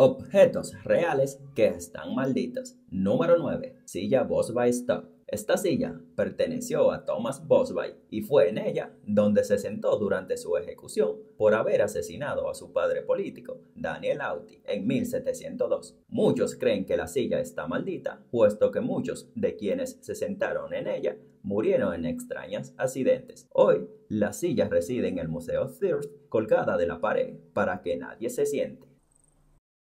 Objetos reales que están malditos. Número 9. Silla Bosby Stop. Esta silla perteneció a Thomas Bosby y fue en ella donde se sentó durante su ejecución por haber asesinado a su padre político, Daniel Auti, en 1702. Muchos creen que la silla está maldita, puesto que muchos de quienes se sentaron en ella murieron en extraños accidentes. Hoy, la silla reside en el Museo Thirst colgada de la pared para que nadie se siente.